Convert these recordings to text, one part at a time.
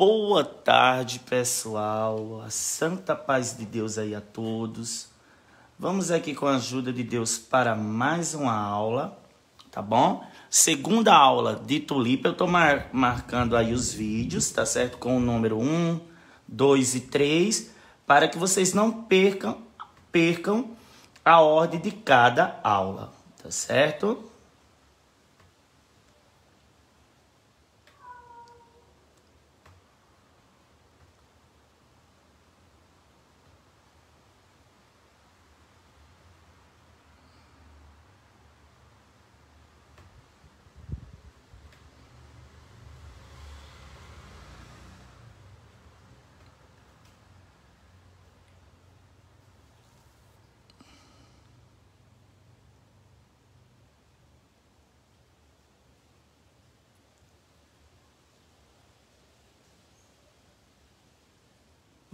Boa tarde, pessoal. A santa paz de Deus aí a todos. Vamos aqui com a ajuda de Deus para mais uma aula, tá bom? Segunda aula de tulipa, eu tô mar marcando aí os vídeos, tá certo? Com o número 1, 2 e 3, para que vocês não percam, percam a ordem de cada aula, tá certo?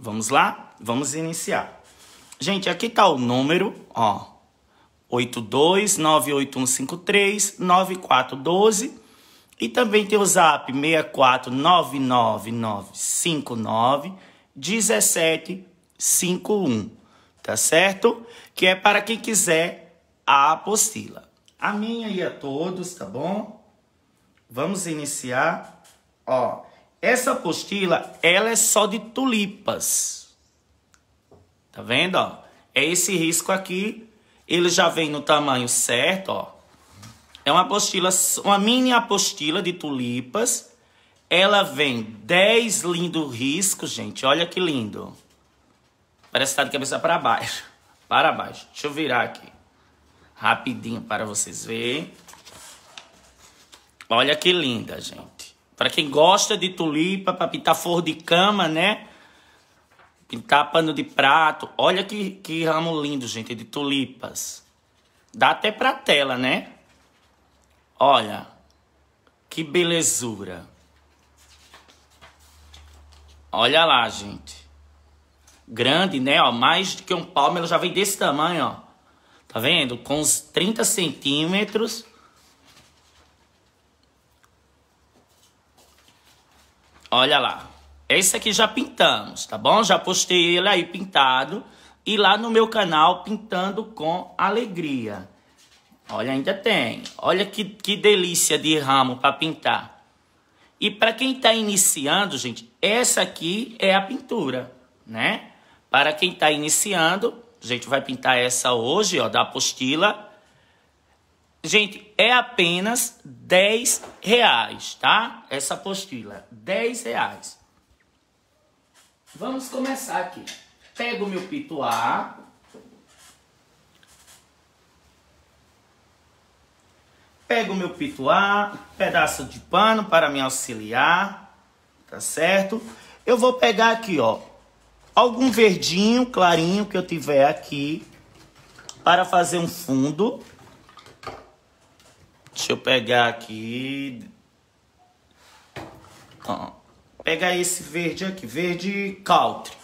Vamos lá? Vamos iniciar. Gente, aqui tá o número, ó. 82981539412 e também tem o zap 64999591751, tá certo? Que é para quem quiser a apostila. A minha e a todos, tá bom? Vamos iniciar, ó. Essa apostila, ela é só de tulipas. Tá vendo, ó? É esse risco aqui, ele já vem no tamanho certo, ó. É uma apostila, uma mini apostila de tulipas. Ela vem 10 lindos riscos, gente. Olha que lindo. Parece que tá de cabeça para baixo. Para baixo. Deixa eu virar aqui. Rapidinho para vocês verem. Olha que linda, gente. Para quem gosta de tulipa, para pintar forro de cama, né? Pintar pano de prato. Olha que, que ramo lindo, gente, de tulipas. Dá até pra tela, né? Olha. Que belezura. Olha lá, gente. Grande, né? Ó, mais do que um palmo. Ela já vem desse tamanho, ó. Tá vendo? Com uns 30 centímetros. Olha lá. Esse aqui já pintamos, tá bom? Já postei ele aí pintado. E lá no meu canal, Pintando com Alegria. Olha, ainda tem. Olha que, que delícia de ramo para pintar. E para quem está iniciando, gente, essa aqui é a pintura, né? Para quem está iniciando, a gente vai pintar essa hoje, ó, da apostila. Gente, é apenas 10 reais, tá? Essa apostila, 10 reais. Vamos começar aqui. Pego meu pituá. Pego meu pituá, pedaço de pano para me auxiliar, tá certo? Eu vou pegar aqui, ó, algum verdinho clarinho que eu tiver aqui para fazer um fundo. Deixa eu pegar aqui. Ó, pegar esse verde aqui, verde country.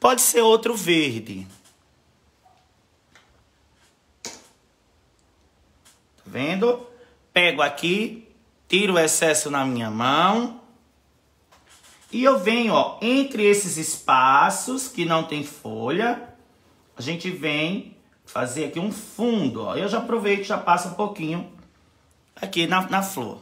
Pode ser outro verde. Tá vendo? Pego aqui, tiro o excesso na minha mão. E eu venho, ó, entre esses espaços que não tem folha, a gente vem fazer aqui um fundo, ó. Eu já aproveito, já passo um pouquinho aqui na, na flor.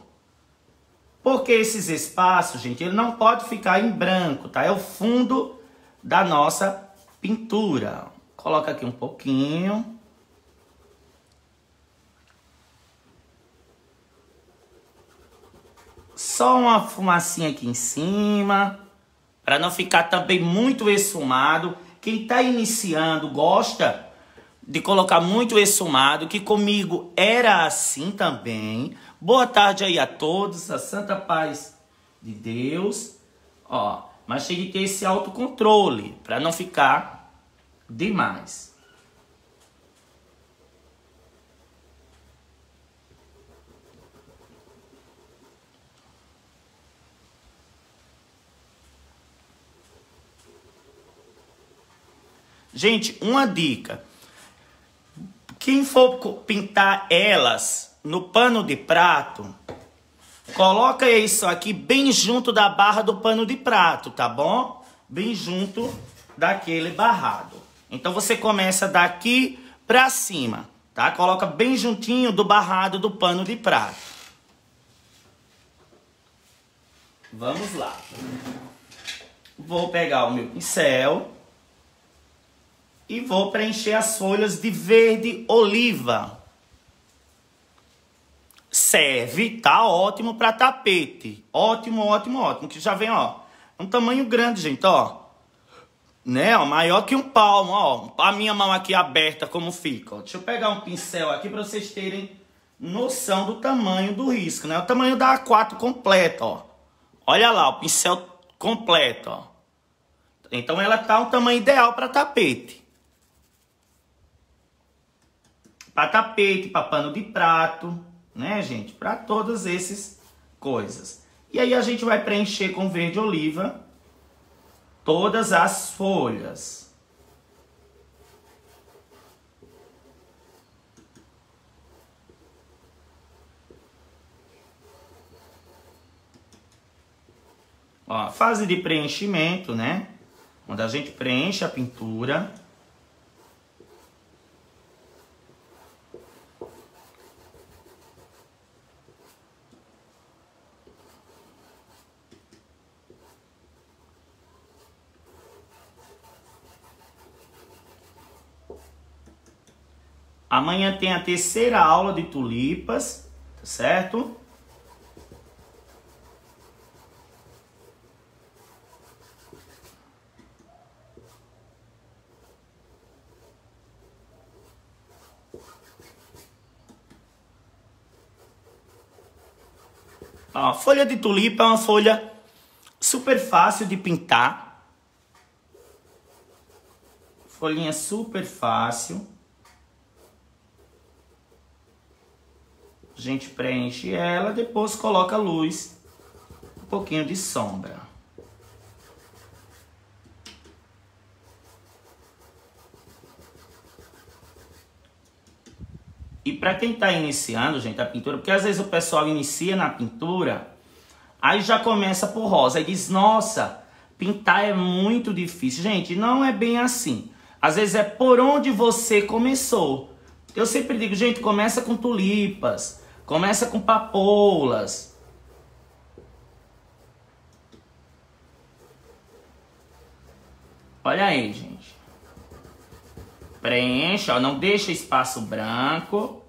Porque esses espaços, gente, ele não pode ficar em branco, tá? É o fundo da nossa pintura. Coloca aqui um pouquinho. Só uma fumacinha aqui em cima, para não ficar também muito esfumado. Quem está iniciando gosta de colocar muito esfumado, que comigo era assim também. Boa tarde aí a todos, a santa paz de Deus. Ó, mas tem que ter esse autocontrole para não ficar demais. Gente, uma dica. Quem for pintar elas no pano de prato, Coloca isso aqui bem junto da barra do pano de prato, tá bom? Bem junto daquele barrado. Então você começa daqui pra cima, tá? Coloca bem juntinho do barrado do pano de prato. Vamos lá. Vou pegar o meu pincel e vou preencher as folhas de verde oliva serve, tá ótimo para tapete. Ótimo, ótimo, ótimo. Que já vem, ó, um tamanho grande, gente, ó. Né, ó, maior que um palmo, ó. A minha mão aqui aberta como fica, ó. Deixa eu pegar um pincel aqui para vocês terem noção do tamanho do risco, né? O tamanho da A4 completa, ó. Olha lá, o pincel completo, ó. Então ela tá um tamanho ideal para tapete. Para tapete, para pano de prato, né, gente? Para todas essas coisas. E aí a gente vai preencher com verde oliva todas as folhas. Ó, fase de preenchimento, né? Quando a gente preenche a pintura, Amanhã tem a terceira aula de tulipas, tá certo? A folha de tulipa é uma folha super fácil de pintar. Folhinha super fácil. A gente preenche ela, depois coloca luz, um pouquinho de sombra. E para quem está iniciando, gente, a pintura, porque às vezes o pessoal inicia na pintura, aí já começa por rosa e diz: "Nossa, pintar é muito difícil". Gente, não é bem assim. Às vezes é por onde você começou. Eu sempre digo, gente, começa com tulipas, Começa com papoulas. Olha aí, gente. Preenche, ó, não deixa espaço branco,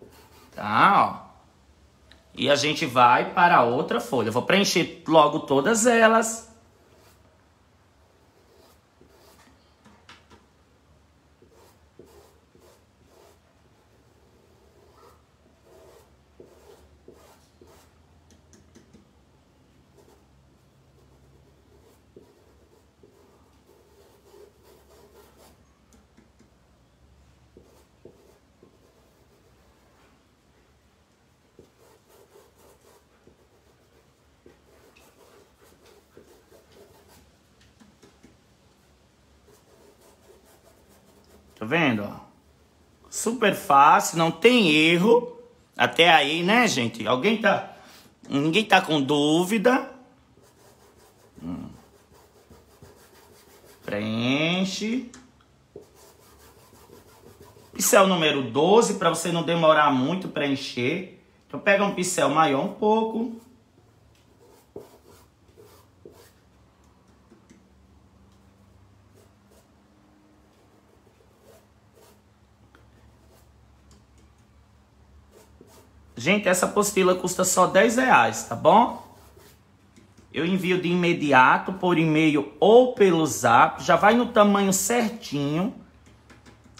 tá, ó. E a gente vai para outra folha. Eu vou preencher logo todas elas. Vendo? Super fácil, não tem erro. Até aí, né, gente? Alguém tá. Ninguém tá com dúvida. Hum. Preenche. Pincel número 12, para você não demorar muito para encher. Então pega um pincel maior um pouco. Gente, essa apostila custa só 10 reais, tá bom? Eu envio de imediato por e-mail ou pelo zap. Já vai no tamanho certinho.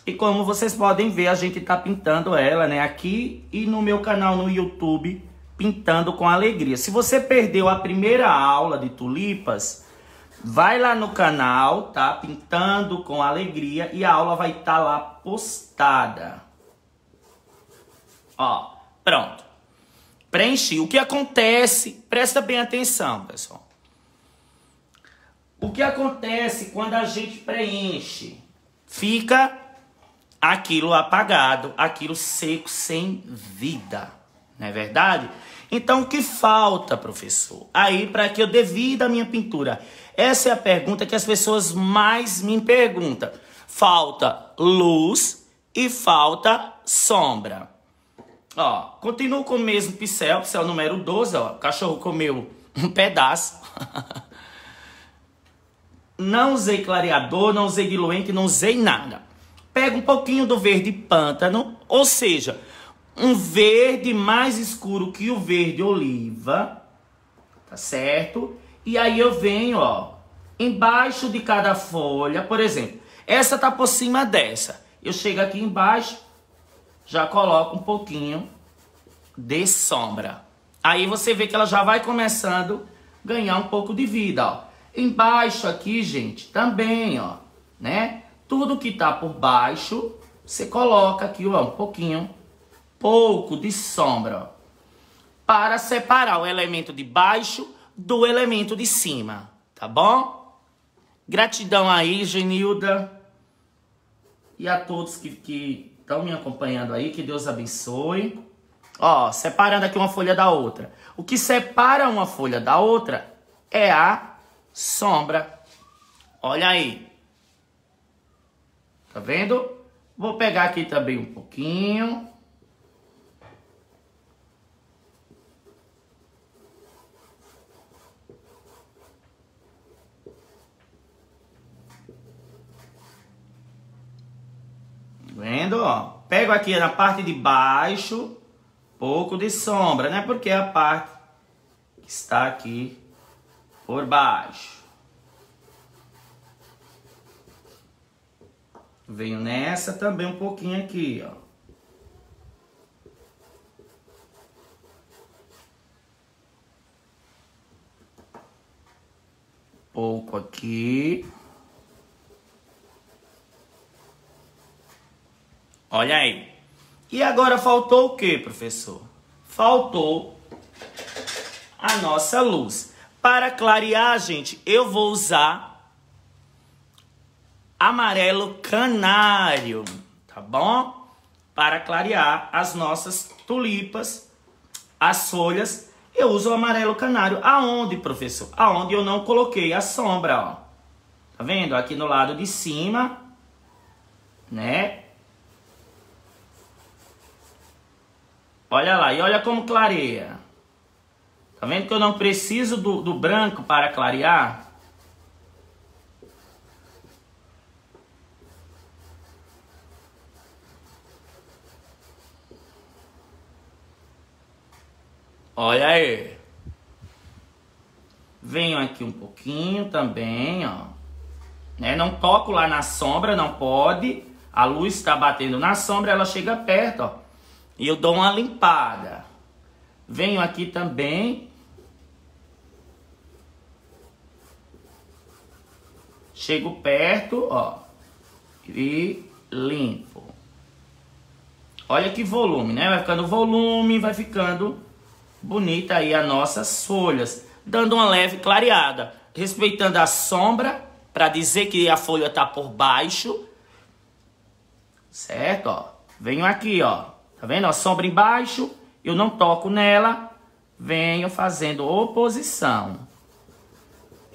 E como vocês podem ver, a gente tá pintando ela, né? Aqui e no meu canal no YouTube, Pintando com Alegria. Se você perdeu a primeira aula de tulipas, vai lá no canal, tá? Pintando com Alegria. E a aula vai estar tá lá postada. Ó. Pronto. Preenchi. O que acontece? Presta bem atenção, pessoal. O que acontece quando a gente preenche? Fica aquilo apagado, aquilo seco, sem vida, Não é verdade? Então, o que falta, professor? Aí, para que eu dê vida à minha pintura? Essa é a pergunta que as pessoas mais me perguntam. Falta luz e falta sombra. Ó, continuo com o mesmo pincel, pincel número 12, ó. Cachorro comeu um pedaço. não usei clareador, não usei diluente, não usei nada. Pega um pouquinho do verde pântano, ou seja, um verde mais escuro que o verde oliva, tá certo? E aí eu venho, ó, embaixo de cada folha, por exemplo, essa tá por cima dessa. Eu chego aqui embaixo, já coloco um pouquinho de sombra. Aí você vê que ela já vai começando a ganhar um pouco de vida, ó. Embaixo aqui, gente, também, ó, né? Tudo que tá por baixo, você coloca aqui, ó, um pouquinho pouco de sombra para separar o elemento de baixo do elemento de cima, tá bom? Gratidão aí, Genilda, e a todos que estão me acompanhando aí, que Deus abençoe. Ó, separando aqui uma folha da outra. O que separa uma folha da outra é a sombra. Olha aí. Tá vendo? Vou pegar aqui também um pouquinho. Vendo, ó? Pego aqui na parte de baixo, pouco de sombra, né? Porque é a parte que está aqui por baixo. Venho nessa também um pouquinho aqui, ó. Pouco aqui. Olha aí. E agora faltou o que, professor? Faltou a nossa luz. Para clarear, gente, eu vou usar amarelo canário, tá bom? Para clarear as nossas tulipas, as folhas, eu uso o amarelo canário. Aonde, professor? Aonde eu não coloquei a sombra, ó. Tá vendo? Aqui no lado de cima, né? Olha lá, e olha como clareia. Tá vendo que eu não preciso do, do branco para clarear? Olha aí. Venho aqui um pouquinho também, ó. Né? Não toco lá na sombra, não pode. A luz está batendo na sombra, ela chega perto, ó. E eu dou uma limpada. Venho aqui também. Chego perto, ó. E limpo. Olha que volume, né? Vai ficando volume, vai ficando bonita aí as nossas folhas. Dando uma leve clareada. Respeitando a sombra, para dizer que a folha tá por baixo. Certo, ó. Venho aqui, ó. Tá vendo? A sombra embaixo, eu não toco nela, venho fazendo oposição.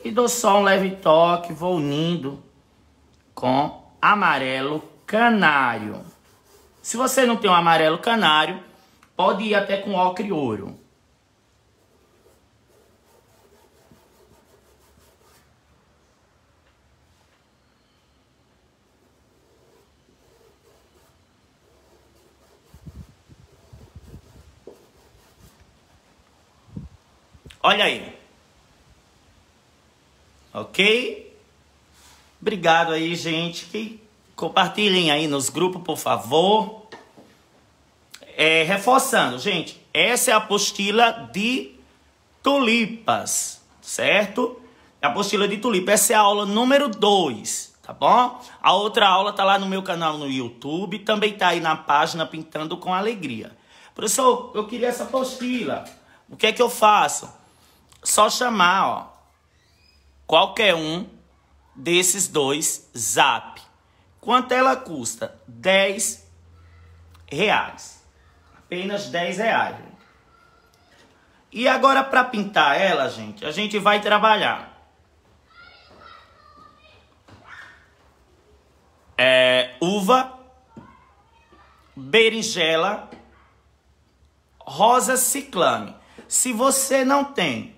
E dou só um leve toque, vou unindo com amarelo canário. Se você não tem um amarelo canário, pode ir até com ocre ouro. Olha aí. Ok? Obrigado aí, gente. Compartilhem aí nos grupos, por favor. É, reforçando, gente, essa é a apostila de tulipas, certo? A apostila de tulipa. Essa é a aula número 2, tá bom? A outra aula tá lá no meu canal no YouTube, também tá aí na página Pintando com Alegria. Professor, eu queria essa apostila. O que é que eu faço? Só chamar, ó, qualquer um desses dois zap. Quanto ela custa? 10 reais. Apenas 10 reais. E agora para pintar ela, gente, a gente vai trabalhar. É, uva, berinjela, rosa ciclame. Se você não tem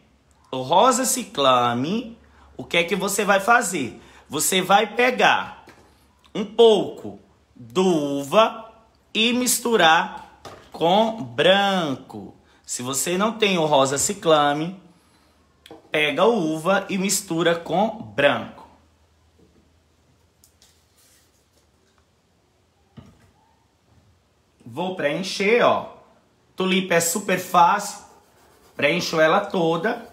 rosa ciclame, o que é que você vai fazer? Você vai pegar um pouco do uva e misturar com branco. Se você não tem o rosa ciclame, pega a uva e mistura com branco. Vou preencher, ó. Tulipa é super fácil. Preencho ela toda.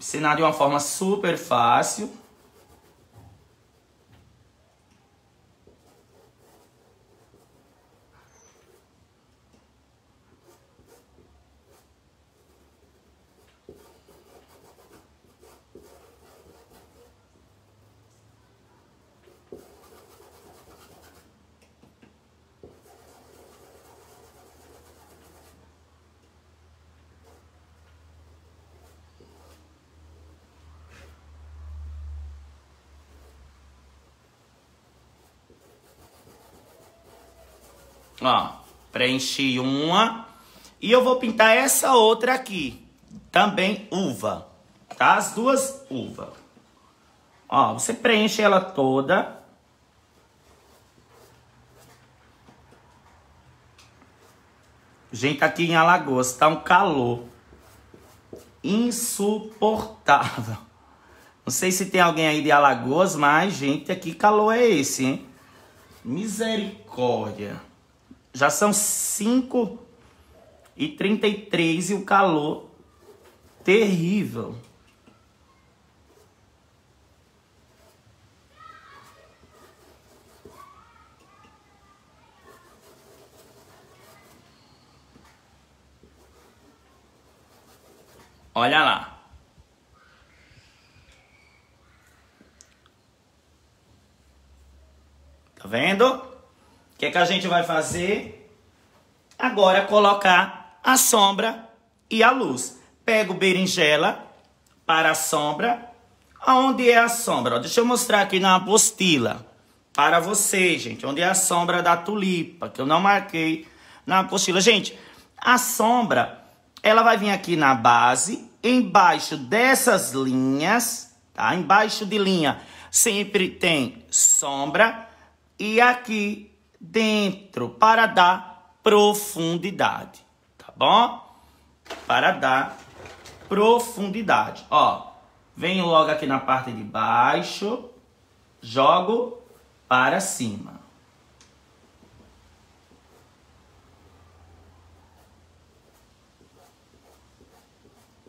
Ensinar de uma forma super fácil. Ó, preenchi uma. E eu vou pintar essa outra aqui. Também uva. Tá? As duas uvas. Ó, você preenche ela toda. Gente, aqui em Alagoas tá um calor insuportável. Não sei se tem alguém aí de Alagoas, mas, gente, aqui calor é esse, hein? Misericórdia. Já são 5 e 33 e o calor terrível. Olha lá. Tá vendo? Que, é que a gente vai fazer? Agora colocar a sombra e a luz. Pego berinjela para a sombra. Aonde é a sombra? Deixa eu mostrar aqui na apostila para vocês, gente. Onde é a sombra da tulipa, que eu não marquei na apostila. Gente, a sombra, ela vai vir aqui na base, embaixo dessas linhas, tá? Embaixo de linha sempre tem sombra. E aqui dentro para dar profundidade, tá bom? Para dar profundidade. Ó, venho logo aqui na parte de baixo, jogo para cima.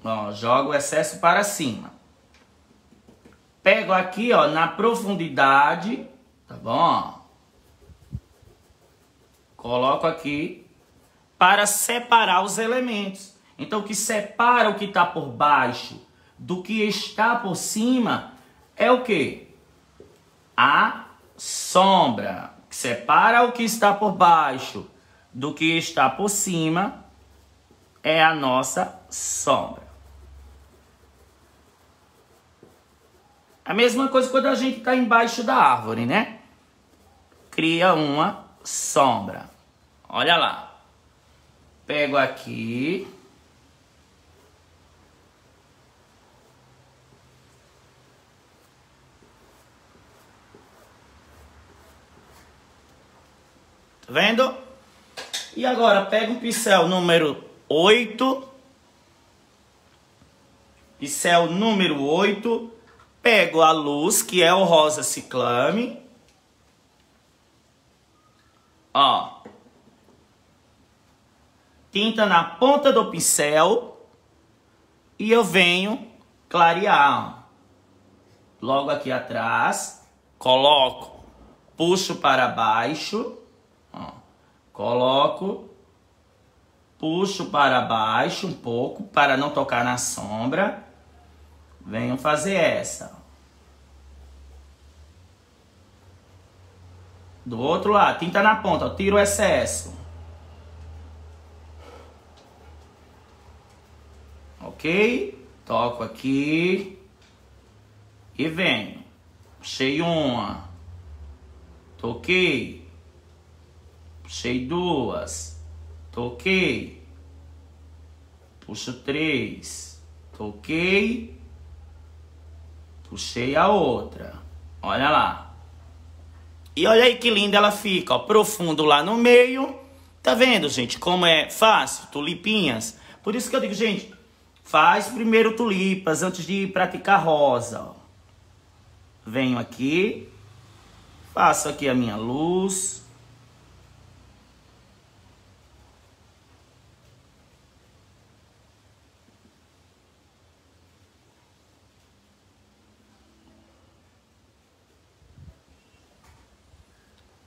Ó, jogo o excesso para cima. Pego aqui, ó, na profundidade, tá bom? Coloco aqui para separar os elementos. Então, o que separa o que está por baixo do que está por cima é o que? A sombra. Que separa o que está por baixo do que está por cima é a nossa sombra. A mesma coisa quando a gente está embaixo da árvore, né? Cria uma sombra. Olha lá. Pego aqui. Tá vendo? E agora pega um pincel número 8. Pincel número 8. Pego a luz, que é o rosa ciclame. Ó. Tinta na ponta do pincel. E eu venho clarear. Logo aqui atrás. Coloco. Puxo para baixo. Ó. Coloco. Puxo para baixo um pouco. Para não tocar na sombra. Venho fazer essa. Do outro lado, tinta tá na ponta, ó, tira o excesso. Ok? Toco aqui. E venho. Puxei uma. Toquei. Puxei duas. Toquei. Puxo três. Toquei. Puxei a outra. Olha lá. E olha aí que linda ela fica, ó, profundo lá no meio. Tá vendo, gente, como é fácil? Tulipinhas. Por isso que eu digo, gente, faz primeiro tulipas antes de praticar rosa, ó. Venho aqui, faço aqui a minha luz.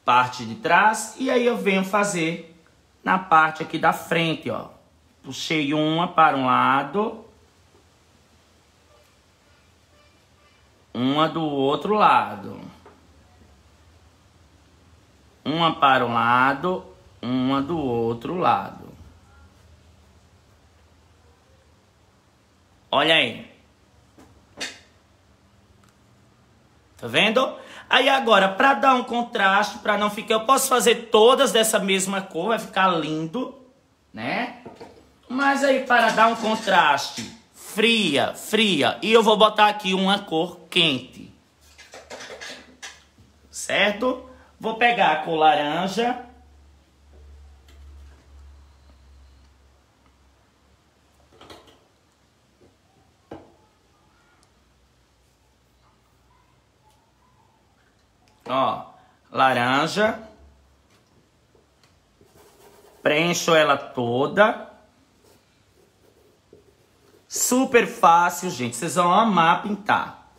Parte de trás e aí eu venho fazer na parte aqui da frente, ó. Puxei uma para um lado, uma do outro lado. Uma para um lado, uma do outro lado. Olha aí. Tá vendo? Aí agora, para dar um contraste, para não ficar, eu posso fazer todas dessa mesma cor, vai ficar lindo, né? Mas aí para dar um contraste, fria, fria, e eu vou botar aqui uma cor quente. Certo? Vou pegar a cor laranja. Ó, laranja. Preencho ela toda. Super fácil, gente. Vocês vão amar pintar.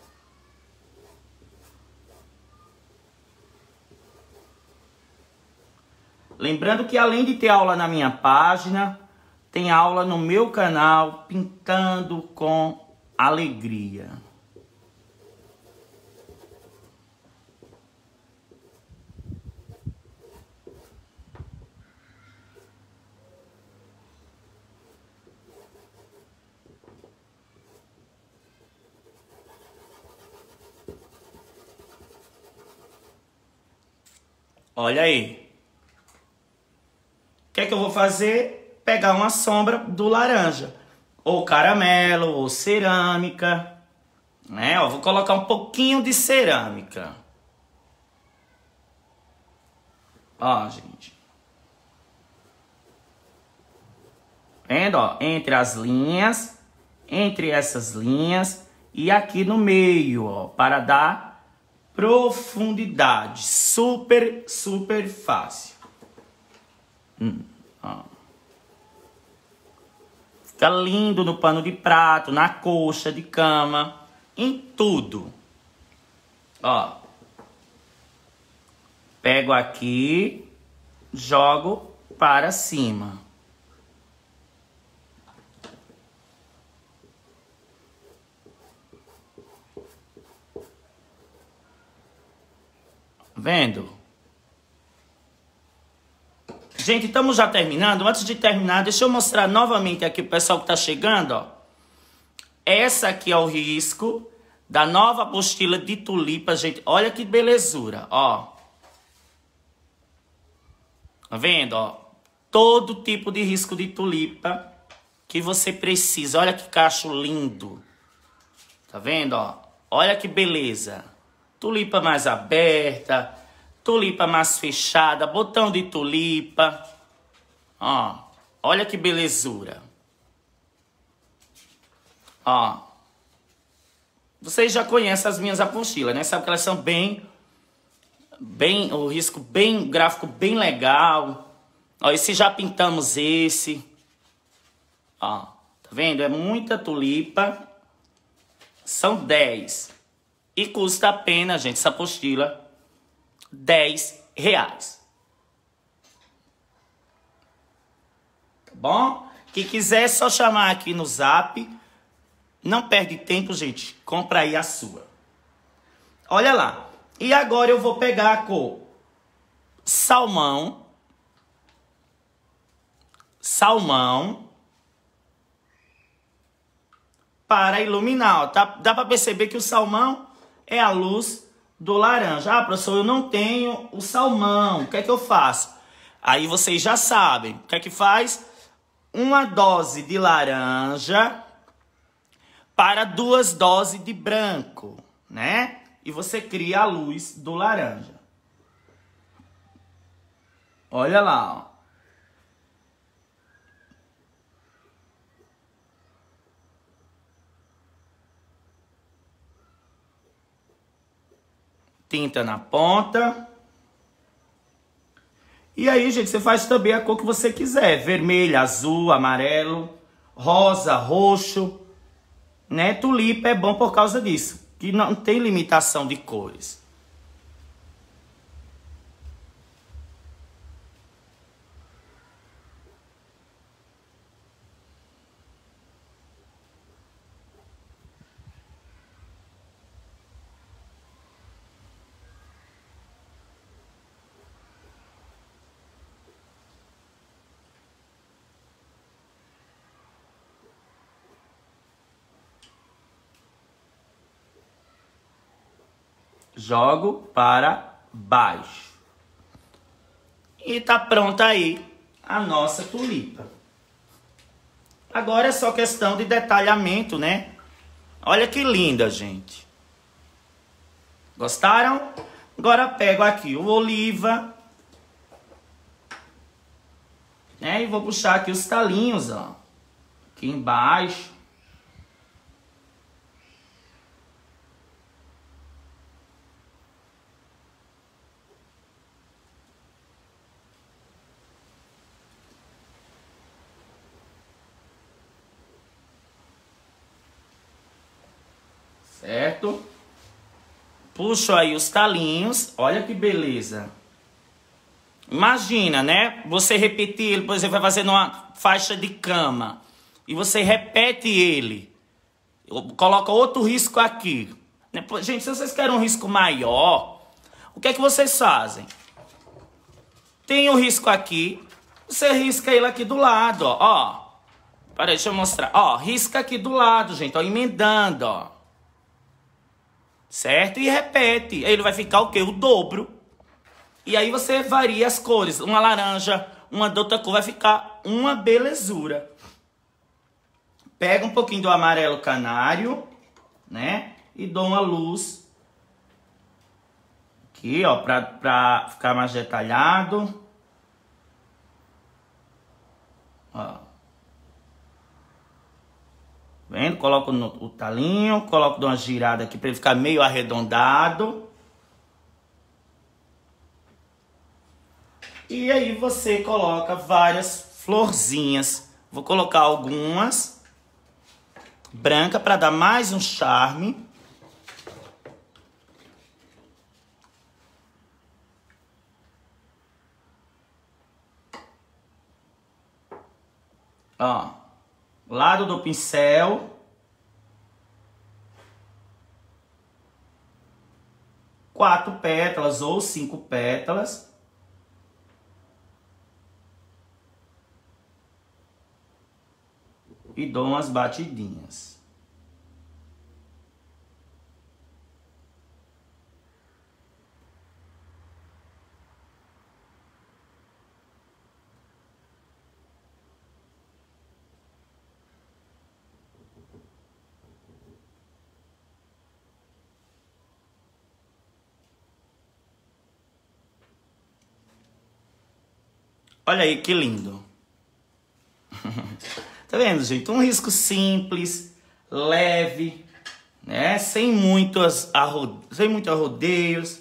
Lembrando que além de ter aula na minha página, tem aula no meu canal Pintando com Alegria. Olha aí. O que é que eu vou fazer? Pegar uma sombra do laranja. Ou caramelo, ou cerâmica. Né? Ó, vou colocar um pouquinho de cerâmica. Ó, gente. Vendo, ó? Entre as linhas, entre essas linhas e aqui no meio, ó, para dar Profundidade. Super, super fácil. Hum, Fica lindo no pano de prato, na coxa de cama, em tudo. Ó. Pego aqui, jogo para cima. Vendo? Gente, estamos já terminando. Antes de terminar, deixa eu mostrar novamente aqui o pessoal que está chegando. Ó. Essa aqui é o risco da nova apostila de tulipa, gente. Olha que belezura, ó. Tá vendo, ó? Todo tipo de risco de tulipa que você precisa. Olha que cacho lindo. Tá vendo, ó? Olha que beleza tulipa mais aberta, tulipa mais fechada, botão de tulipa. Ó, olha que belezura. Ó, vocês já conhecem as minhas apostilas, né? Sabe que elas são bem, bem, o risco bem, gráfico bem legal. Ó, esse já pintamos esse. Ó, tá vendo? É muita tulipa. São 10. E custa apenas, gente, essa apostila, 10 reais. Tá bom? Quem quiser é só chamar aqui no zap. Não perde tempo, gente. Compra aí a sua. Olha lá. E agora eu vou pegar a cor salmão. Salmão. para iluminar. Ó. Tá, dá para perceber que o salmão é a luz do laranja. Ah, professor, eu não tenho o salmão. O que é que eu faço? Aí vocês já sabem. O que é que faz? Uma dose de laranja para duas doses de branco, né? E você cria a luz do laranja. Olha lá, ó. Tinta na ponta. E aí, gente, você faz também a cor que você quiser. Vermelho, azul, amarelo, rosa, roxo. Né? Tulipa é bom por causa disso. Que não tem limitação de cores. Jogo para baixo. E tá pronta aí a nossa tulipa. Agora é só questão de detalhamento, né? Olha que linda, gente. Gostaram? Agora pego aqui o oliva. Né? E vou puxar aqui os talinhos, ó. Aqui embaixo. Certo? Puxo aí os talinhos, olha que beleza. Imagina, né? Você repetir ele, por exemplo, vai fazendo uma faixa de cama e você repete ele. Coloca outro risco aqui. Né? Gente, se vocês querem um risco maior, o que é que vocês fazem? Tem o risco aqui, você risca ele aqui do lado, ó. ó. Peraí, deixa eu mostrar. Ó, risca aqui do lado, gente, ó, emendando, ó certo? E repete. Ele vai ficar o quê? O dobro. E aí você varia as cores. Uma laranja, uma outra cor, vai ficar uma belezura. Pega um pouquinho do amarelo canário, né? E dou uma luz aqui, ó, pra, pra ficar mais detalhado. Ó. Vendo? Coloco no, o talinho, coloco uma girada aqui para ele ficar meio arredondado. E aí você coloca várias florzinhas. Vou colocar algumas branca para dar mais um charme. Ó lado do pincel. Quatro pétalas ou cinco pétalas. E dou umas batidinhas. Olha aí que lindo. tá vendo, gente? Um risco simples, leve, né? Sem muitos arro... sem muitos rodeios.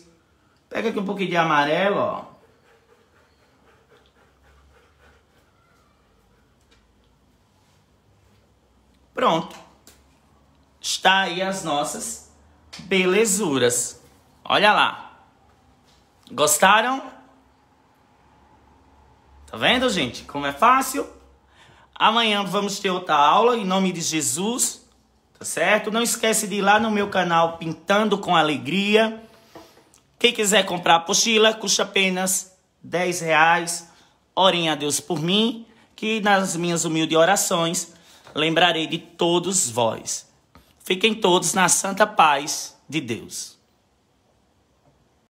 Pega aqui um pouquinho de amarelo, ó. Pronto. Está aí as nossas belezuras. Olha lá. Gostaram? Tá vendo, gente? Como é fácil? Amanhã vamos ter outra aula em nome de Jesus, tá certo? Não esquece de ir lá no meu canal Pintando com Alegria. Quem quiser comprar a apostila, custa apenas 10 reais. Orem a Deus por mim, que nas minhas humildes orações lembrarei de todos vós. Fiquem todos na santa paz de Deus.